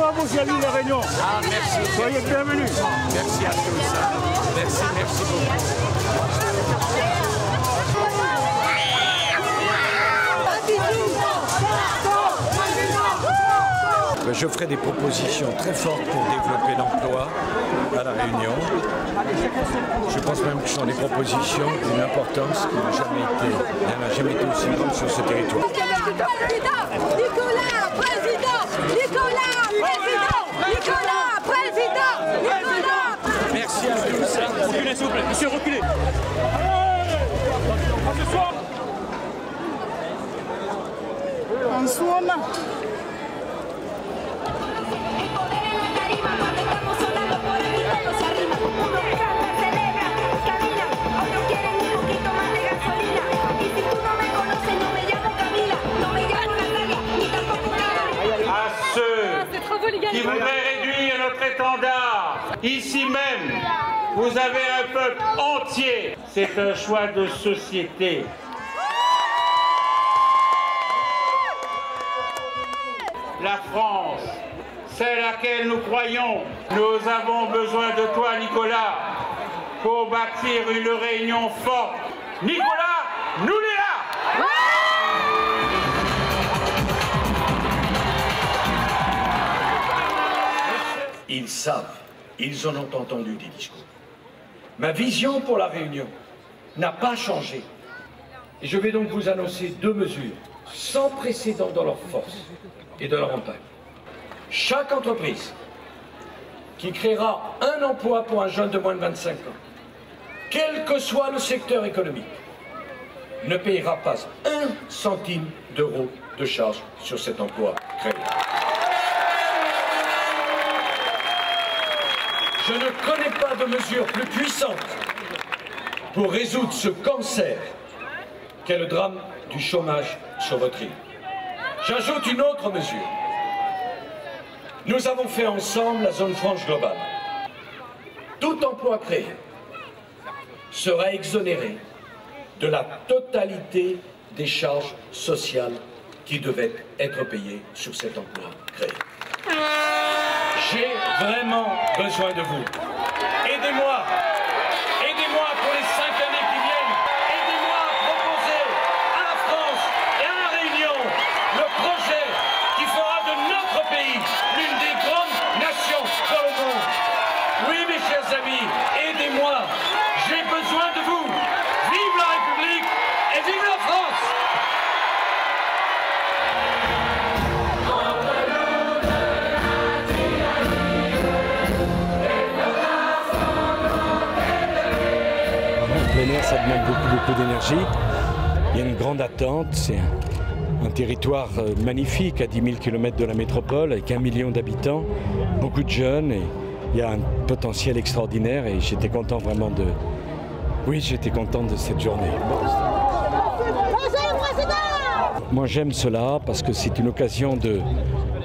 cause la ville de Réunion. Ah, merci. Soyez bienvenus. Merci à tous. Merci, merci beaucoup. Ben, Je ferai des propositions très fortes pour développer l'emploi à La Réunion. Je pense même que ce sont des propositions d'une importance qui n'a jamais été, elle n'a jamais été aussi grande sur ce territoire. Nicolas, président Nicolas, président ceux qui voudraient réduire notre étendard. Ici même, vous avez un peuple entier. C'est un choix de société. La France, celle à laquelle nous croyons, nous avons besoin de toi, Nicolas, pour bâtir une réunion forte. Nicolas, nous les Ils savent, ils en ont entendu des discours. Ma vision pour la Réunion n'a pas changé. Et je vais donc vous annoncer deux mesures sans précédent dans leur force et dans leur impact. Chaque entreprise qui créera un emploi pour un jeune de moins de 25 ans, quel que soit le secteur économique, ne payera pas un centime d'euro de charge sur cet emploi créé. Je ne connais pas de mesure plus puissante pour résoudre ce cancer qu'est le drame du chômage sur votre île. J'ajoute une autre mesure. Nous avons fait ensemble la zone franche globale. Tout emploi créé sera exonéré de la totalité des charges sociales qui devaient être payées sur cet emploi créé. J'ai vraiment besoin de vous. Ça demande beaucoup, d'énergie. Il y a une grande attente. C'est un, territoire euh, magnifique à 10 000 km de la métropole, avec un million d'habitants, beaucoup de jeunes. Il y a un potentiel extraordinaire et j'étais content vraiment de. Oui, j'étais content de cette journée. Moi, j'aime cela parce que c'est une occasion de,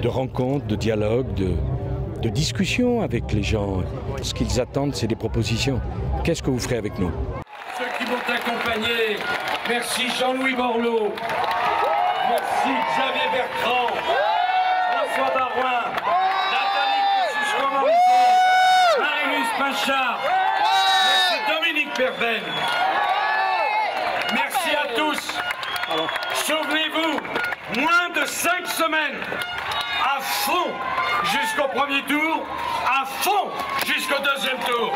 rencontre, de dialogue, de, discussion avec les gens. Ce qu'ils attendent, c'est des propositions. Qu'est-ce que vous ferez avec nous? Merci Jean-Louis Borloo, merci Xavier Bertrand, François Barouin, Nathalie Kosciusko-Morizet, Marinus Pinchard, merci Dominique Perben. Merci à tous. Souvenez-vous, moins de cinq semaines, à fond jusqu'au premier tour, à fond jusqu'au deuxième tour.